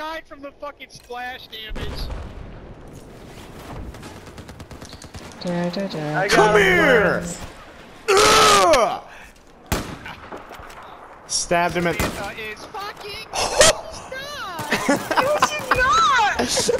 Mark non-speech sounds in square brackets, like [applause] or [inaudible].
died from the fucking splash damage. Da, da, da. I Come here! Lance. Stabbed him at. Santa is fucking. Stop! No, she's not! [laughs]